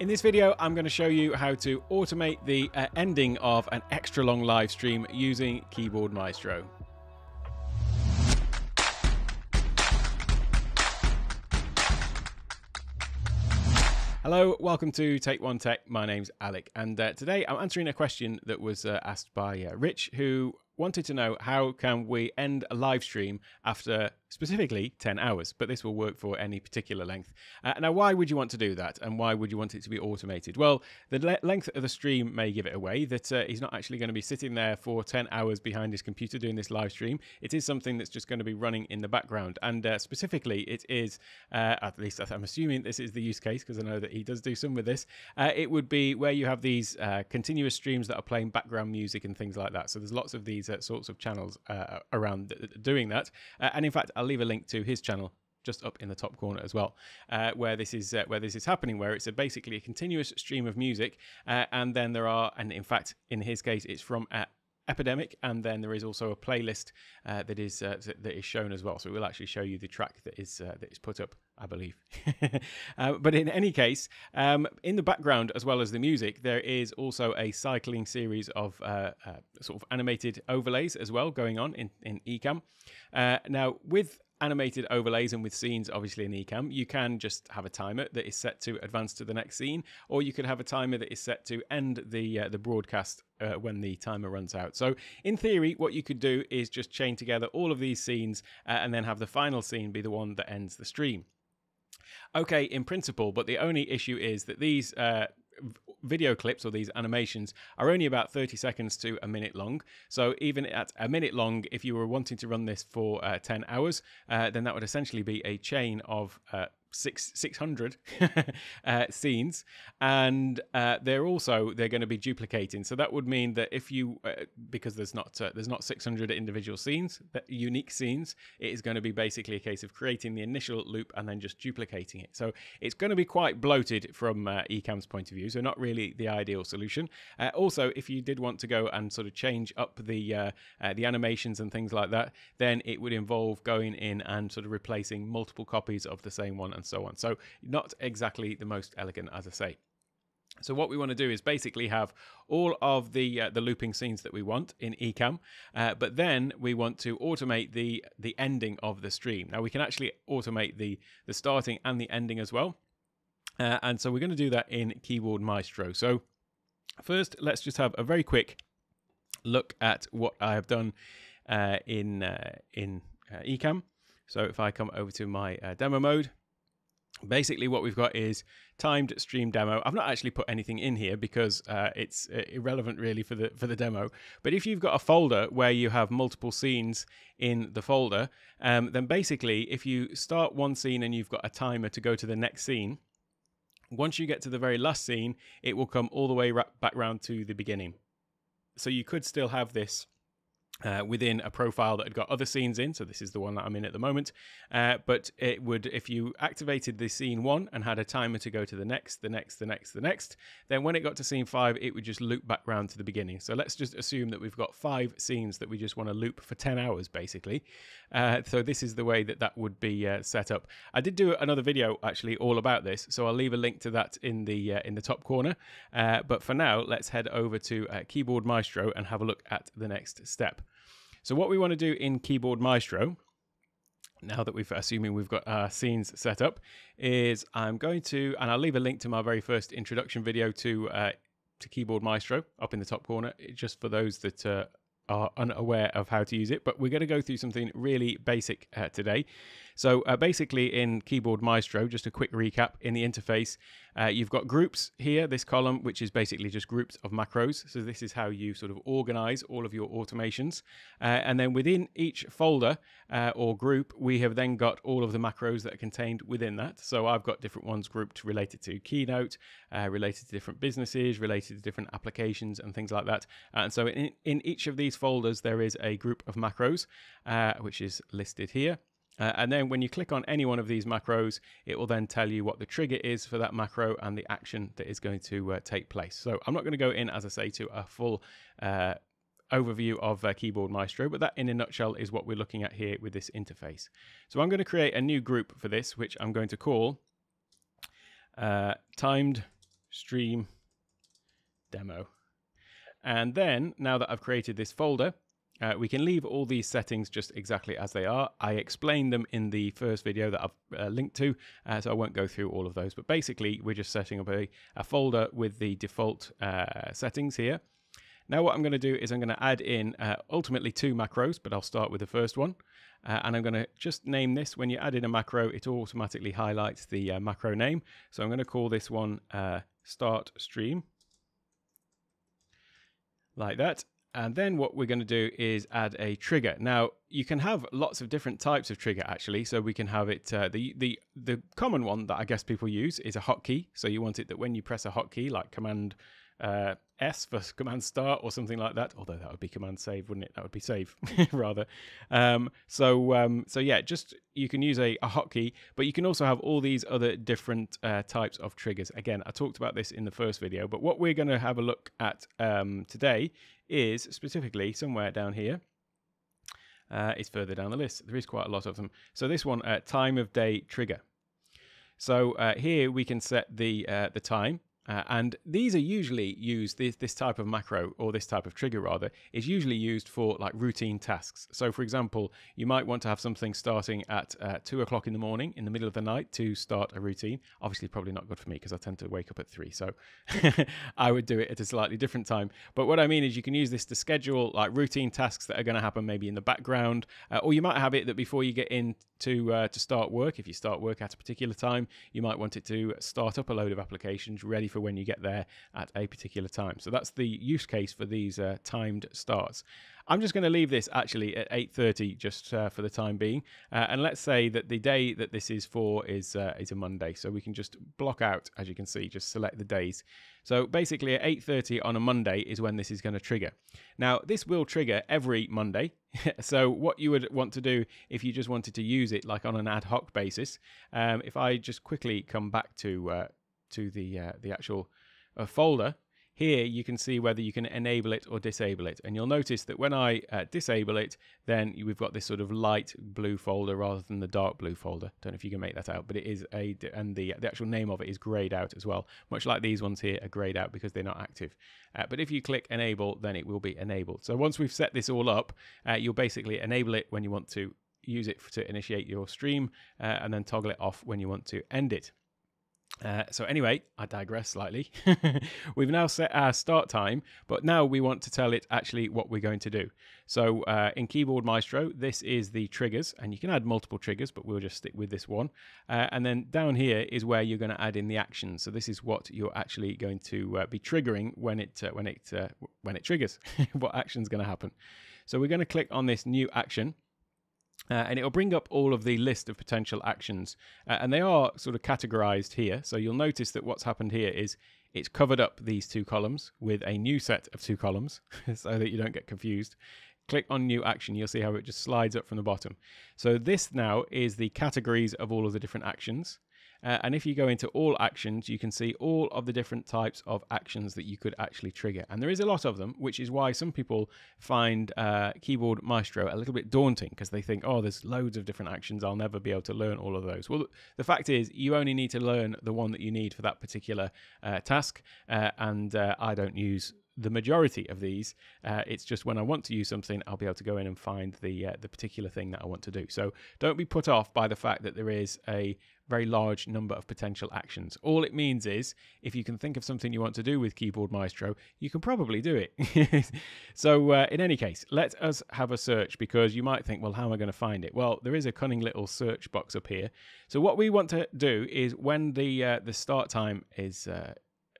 In this video, I'm going to show you how to automate the uh, ending of an extra long live stream using Keyboard Maestro. Hello, welcome to Take One Tech. My name's Alec, and uh, today I'm answering a question that was uh, asked by uh, Rich, who wanted to know how can we end a live stream after specifically 10 hours, but this will work for any particular length. Uh, now, why would you want to do that? And why would you want it to be automated? Well, the le- length of the stream may give it away that uh, he's not actually going to be sitting there for 10 hours behind his computer doing this live stream. It is something that's just going to be running in the background. And uh, specifically, it is, uh, at least I'm assuming this is the use case because I know that he does do some with this. Uh, it would be where you have these uh, continuous streams that are playing background music and things like that. So there's lots of these sorts of channels around doing that. and in fact, I'll leave a link to his channel just up in the top corner as well, uh, where this is uh, where this is happening, where it's a basically a continuous stream of music, uh, and then there are, and in fact, in his case, it's from uh, Epidemic, and then there is also a playlist uh, that is uh, that is shown as well. So we'll actually show you the track that is that is put up, I believe. but in any case, um, in the background as well as the music, there is also a cycling series of sort of animated overlays as well going on in in Ecamm. now with animated overlays and with scenes, obviously in Ecamm, you can just have a timer that is set to advance to the next scene, or you could have a timer that is set to end the uh, the broadcast uh, when the timer runs out. So, in theory, what you could do is just chain together all of these scenes uh, and then have the final scene be the one that ends the stream. Okay, in principle, but the only issue is that these uh, video clips or these animations are only about 30 seconds to a minute long. So even at a minute long, if you were wanting to run this for uh, 10 hours, uh, then that would essentially be a chain of uh, six six hundred uh, scenes, and uh, they're also they're going to be duplicating. So that would mean that if you uh, because there's not uh, there's not six hundred individual scenes, unique scenes, it is going to be basically a case of creating the initial loop and then just duplicating it. So it's going to be quite bloated from uh, Ecamm's point of view. So not really the ideal solution. Uh, also, if you did want to go and sort of change up the the animations and things like that, then it would involve going in and sort of replacing multiple copies of the same one and so on. So not exactly the most elegant, as I say. So what we want to do is basically have all of the uh, the looping scenes that we want in Ecamm, uh, but then we want to automate the the ending of the stream. Now we can actually automate the the starting and the ending as well, uh, and so we're going to do that in Keyboard Maestro. So first, let's just have a very quick look at what I have done uh, in uh, in uh, Ecamm. So if I come over to my demo mode, basically what we've got is timed stream demo. I've not actually put anything in here because uh, it's uh, irrelevant really for the for the demo. But if you've got a folder where you have multiple scenes in the folder um, then basically if you start one scene and you've got a timer to go to the next scene once you get to the very last scene it will come all the way back round to the beginning. So you could still have this uh, within a profile that had got other scenes in. So this is the one that I'm in at the moment. Uh, but it would, if you activated the scene one and had a timer to go to the next, the next, the next, the next, then when it got to scene five, it would just loop back round to the beginning. So let's just assume that we've got five scenes that we just want to loop for 10 hours, basically. Uh, so this is the way that that would be uh, set up. I did do another video actually all about this, so I'll leave a link to that in the uh, in the top corner. Uh, but for now, let's head over to Keyboard Maestro and have a look at the next step. So what we want to do in Keyboard Maestro, now that we've assuming we've got our scenes set up, is I'm going to, and I'll leave a link to my very first introduction video to uh, to Keyboard Maestro up in the top corner, just for those that uh, are unaware of how to use it. But we're going to go through something really basic uh, today. So uh, basically in Keyboard Maestro, just a quick recap, in the interface, uh, you've got groups here, this column, which is basically just groups of macros. So this is how you sort of organize all of your automations. Uh, and then within each folder uh, or group, we have then got all of the macros that are contained within that. So I've got different ones grouped related to Keynote, uh, related to different businesses, related to different applications and things like that. And so in, in each of these folders, there is a group of macros, uh, which is listed here. Uh, and then when you click on any one of these macros, it will then tell you what the trigger is for that macro and the action that is going to uh, take place. So I'm not going to go in, as I say, to a full uh, overview of uh, Keyboard Maestro, but that in a nutshell is what we're looking at here with this interface. So I'm going to create a new group for this, which I'm going to call uh, timed stream demo. And then, now that I've created this folder, uh, we can leave all these settings just exactly as they are. I explained them in the first video that I've uh, linked to, uh, so I won't go through all of those. But basically, we're just setting up a, a folder with the default uh, settings here. Now what I'm going to do is I'm going to add in uh, ultimately two macros, but I'll start with the first one. Uh, and I'm going to just name this. When you add in a macro, it automatically highlights the macro name. So I'm going to call this one start stream like that. And then what we're going to do is add a trigger. Now you can have lots of different types of trigger actually. So we can have it uh, the the the common one that I guess people use is a hotkey. So you want it that when you press a hotkey like Command uh, S for command start or something like that. Although that would be command save, wouldn't it? That would be save rather. Um, so um, so yeah, just you can use a, a hotkey, but you can also have all these other different uh, types of triggers. Again, I talked about this in the first video, but what we're going to have a look at um, today is specifically somewhere down here. Uh, it's further down the list. There is quite a lot of them. So this one, uh, time of day trigger. So uh, here we can set the uh, the time uh, and these are usually used, this, this type of macro, or this type of trigger rather, is usually used for like routine tasks. So, for example, you might want to have something starting at uh, two o'clock in the morning, in the middle of the night, to start a routine. Obviously, probably not good for me because I tend to wake up at three. So, I would do it at a slightly different time. But what I mean is, you can use this to schedule like routine tasks that are going to happen maybe in the background, uh, or you might have it that before you get in to uh, to start work, if you start work at a particular time, you might want it to start up a load of applications ready for when you get there at a particular time. So that's the use case for these uh, timed starts. I'm just going to leave this actually at 8:30 just uh, for the time being, uh, and let's say that the day that this is for is uh, is a Monday, so we can just block out, as you can see, just select the days. So basically, at 8:30 on a Monday is when this is going to trigger. Now, this will trigger every Monday. so what you would want to do if you just wanted to use it like on an ad hoc basis, um, if I just quickly come back to uh, to the uh, the actual uh, folder here you can see whether you can enable it or disable it. And you'll notice that when I uh, disable it, then we've got this sort of light blue folder rather than the dark blue folder. Don't know if you can make that out, but it is a, and the, the actual name of it is grayed out as well. Much like these ones here are grayed out because they're not active. Uh, but if you click enable, then it will be enabled. So once we've set this all up, uh, you'll basically enable it when you want to use it to initiate your stream uh, and then toggle it off when you want to end it. Uh, so anyway, I digress slightly. We've now set our start time, but now we want to tell it actually what we're going to do. So uh, in Keyboard Maestro, this is the triggers, and you can add multiple triggers, but we'll just stick with this one. Uh, and then down here is where you're going to add in the actions. So this is what you're actually going to uh, be triggering when it uh, when it when it triggers. what action is going to happen? So we're going to click on this new action. Uh, and it'll bring up all of the list of potential actions. Uh, and they are sort of categorized here. So you'll notice that what's happened here is it's covered up these two columns with a new set of two columns so that you don't get confused. Click on new action, you'll see how it just slides up from the bottom. So this now is the categories of all of the different actions. Uh, and if you go into all actions, you can see all of the different types of actions that you could actually trigger. And there is a lot of them, which is why some people find uh, Keyboard Maestro a little bit daunting because they think, oh, there's loads of different actions. I'll never be able to learn all of those. Well, the fact is, you only need to learn the one that you need for that particular uh, task. Uh, and uh, I don't use the majority of these. Uh, it's just when I want to use something, I'll be able to go in and find the uh, the particular thing that I want to do. So don't be put off by the fact that there is a very large number of potential actions. All it means is if you can think of something you want to do with Keyboard Maestro, you can probably do it. so uh, in any case, let us have a search because you might think, well, how am I going to find it? Well, there is a cunning little search box up here. So what we want to do is when the uh, the start time is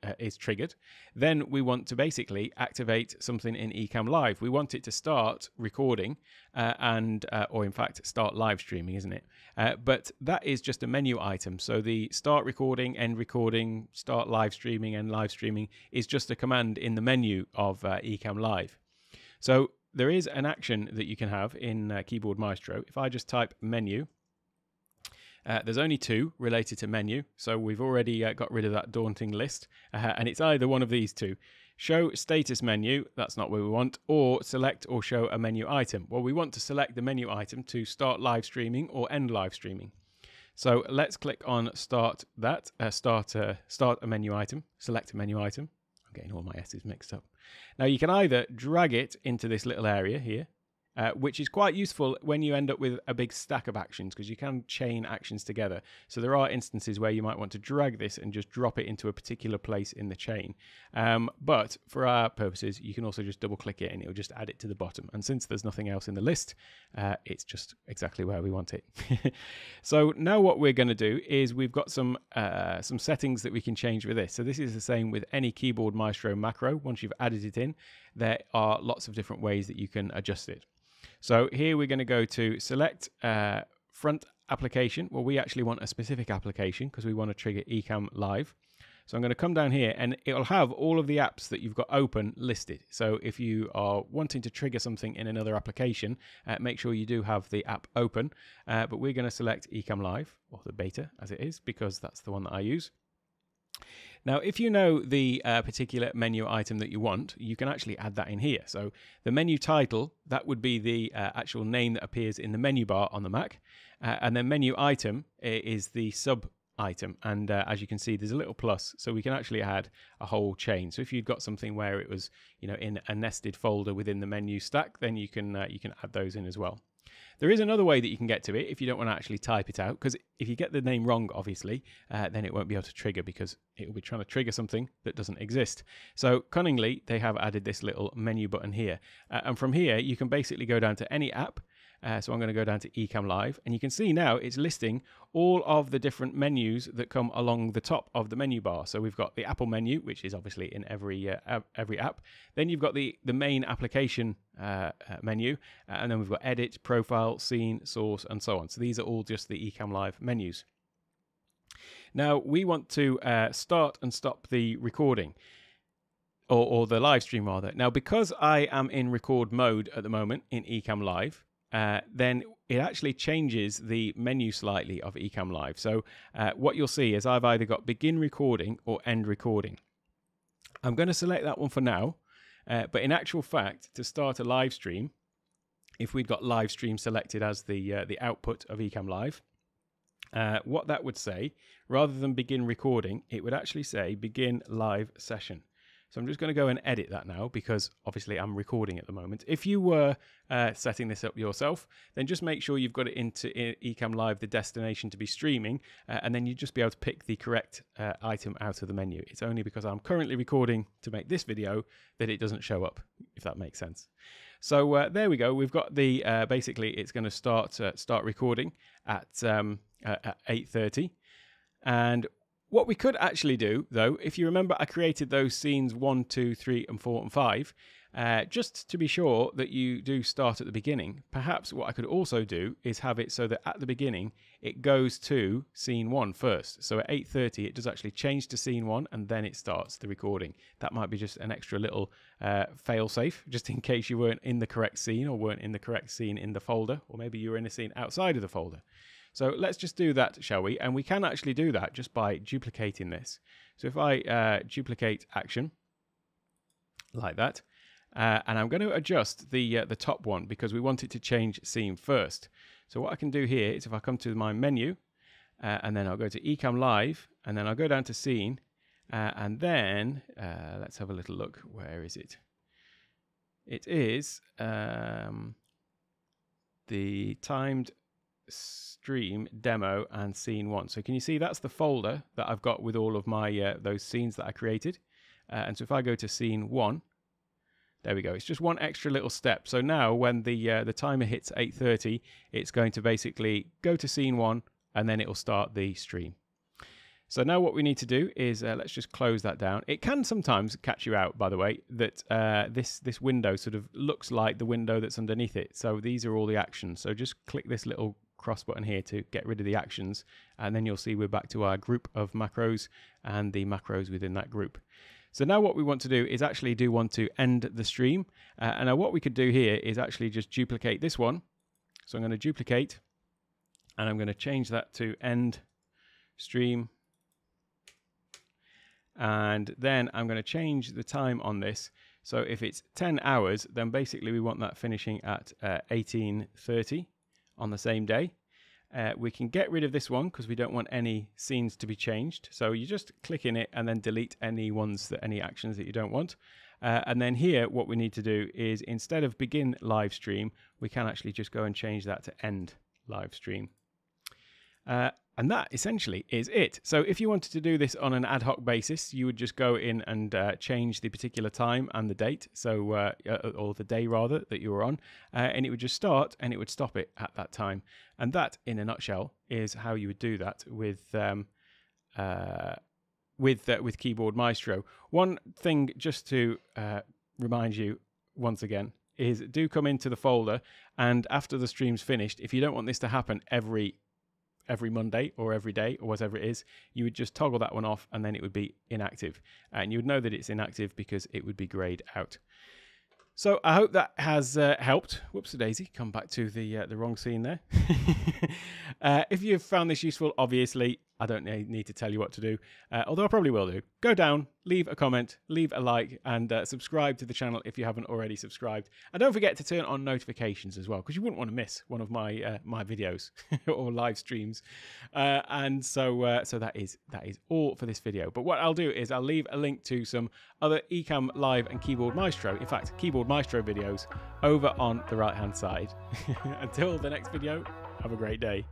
uh, is triggered, then we want to basically activate something in Ecamm Live. We want it to start recording uh, and, uh, or in fact, start live streaming, isn't it? Uh, but that is just a menu item. So the start recording, end recording, start live streaming, and live streaming is just a command in the menu of uh, Ecamm Live. So there is an action that you can have in uh, Keyboard Maestro. If I just type menu, uh, there's only two related to menu, so we've already uh, got rid of that daunting list, uh, and it's either one of these two. Show status menu, that's not what we want, or select or show a menu item. Well, we want to select the menu item to start live streaming or end live streaming. So let's click on start that, uh, start, uh, start a menu item, select a menu item. I'm getting all my S's mixed up. Now you can either drag it into this little area here, uh, which is quite useful when you end up with a big stack of actions because you can chain actions together. So there are instances where you might want to drag this and just drop it into a particular place in the chain. Um, but for our purposes, you can also just double click it and it'll just add it to the bottom. And since there's nothing else in the list, uh, it's just exactly where we want it. so now what we're going to do is we've got some uh, some settings that we can change with this. So this is the same with any keyboard maestro macro. Once you've added it in, there are lots of different ways that you can adjust it. So here we're going to go to select uh, front application. Well, we actually want a specific application because we want to trigger Ecamm Live. So I'm going to come down here and it'll have all of the apps that you've got open listed. So if you are wanting to trigger something in another application, uh, make sure you do have the app open. Uh, but we're going to select Ecamm Live, or the beta as it is, because that's the one that I use. Now, if you know the uh, particular menu item that you want, you can actually add that in here. So the menu title, that would be the uh, actual name that appears in the menu bar on the Mac. Uh, and then menu item is the sub item. And uh, as you can see, there's a little plus, so we can actually add a whole chain. So if you've got something where it was, you know, in a nested folder within the menu stack, then you can uh, you can add those in as well. There is another way that you can get to it if you don't want to actually type it out, because if you get the name wrong, obviously, uh, then it won't be able to trigger because it will be trying to trigger something that doesn't exist. So cunningly, they have added this little menu button here. Uh, and from here, you can basically go down to any app uh, so I'm going to go down to Ecamm Live, and you can see now it's listing all of the different menus that come along the top of the menu bar. So we've got the Apple menu, which is obviously in every uh, every app. Then you've got the the main application uh, uh menu, uh, and then we've got Edit, Profile, Scene, Source, and so on. So these are all just the Ecamm Live menus. Now we want to uh, start and stop the recording. Or, or, the live stream rather. Now, because I am in record mode at the moment in Ecamm Live, uh, then it actually changes the menu slightly of Ecamm Live. So uh, what you'll see is I've either got begin recording or end recording. I'm going to select that one for now, uh, but in actual fact, to start a live stream, if we'd got live stream selected as the uh, the output of Ecamm Live, uh, what that would say, rather than begin recording, it would actually say begin live session. So I'm just going to go and edit that now because obviously I'm recording at the moment. If you were uh, setting this up yourself, then just make sure you've got it into Ecamm Live, the destination to be streaming, uh, and then you'd just be able to pick the correct uh, item out of the menu. It's only because I'm currently recording to make this video that it doesn't show up, if that makes sense. So uh, there we go. We've got the uh, basically it's going to start uh, start recording at um, at 8:30, and what we could actually do, though, if you remember, I created those scenes one, two, three, and four, and five, uh, just to be sure that you do start at the beginning. Perhaps what I could also do is have it so that at the beginning it goes to scene one first. So at 8:30 it does actually change to scene one, and then it starts the recording. That might be just an extra little uh, fail safe, just in case you weren't in the correct scene or weren't in the correct scene in the folder, or maybe you were in a scene outside of the folder. So let's just do that, shall we? And we can actually do that just by duplicating this. So if I uh, duplicate action like that, uh, and I'm going to adjust the uh, the top one because we want it to change scene first. So what I can do here is if I come to my menu, uh, and then I'll go to Ecamm Live, and then I'll go down to scene, uh, and then uh, let's have a little look. Where is it? It is um, the timed stream demo and scene one. So can you see that's the folder that I've got with all of my uh, those scenes that I created. Uh, and so if I go to scene one, there we go. It's just one extra little step. So now when the uh, the timer hits 8:30, it's going to basically go to scene one and then it will start the stream. So now what we need to do is uh, let's just close that down. It can sometimes catch you out, by the way, that uh, this this window sort of looks like the window that's underneath it. So these are all the actions. So just click this little cross button here to get rid of the actions and then you'll see we're back to our group of macros and the macros within that group. So now what we want to do is actually do want to end the stream uh, and now what we could do here is actually just duplicate this one. So I'm going to duplicate and I'm going to change that to end stream and then I'm going to change the time on this so if it's 10 hours then basically we want that finishing at uh, 1830 on the same day. Uh, we can get rid of this one because we don't want any scenes to be changed. So you just click in it and then delete any ones that any actions that you don't want. Uh, and then here, what we need to do is instead of begin live stream, we can actually just go and change that to end live stream. Uh, and that essentially is it. So if you wanted to do this on an ad hoc basis, you would just go in and uh, change the particular time and the date, so uh, uh, or the day rather that you were on, uh, and it would just start and it would stop it at that time. And that, in a nutshell, is how you would do that with um, uh, with uh, with Keyboard Maestro. One thing just to remind you once again is do come into the folder and after the stream's finished, if you don't want this to happen every every Monday or every day or whatever it is, you would just toggle that one off and then it would be inactive. And you would know that it's inactive because it would be grayed out. So I hope that has uh, helped. Whoops, daisy, come back to the uh, the wrong scene there. uh, if you've found this useful, obviously I don't need to tell you what to do, uh, although I probably will do. Go down, leave a comment, leave a like, and uh, subscribe to the channel if you haven't already subscribed. And don't forget to turn on notifications as well, because you wouldn't want to miss one of my uh, my videos or live streams. Uh, and so uh, so that is that is all for this video. But what I'll do is I'll leave a link to some other Ecamm Live and Keyboard Maestro, in fact, Keyboard Maestro videos over on the right hand side. Until the next video, have a great day.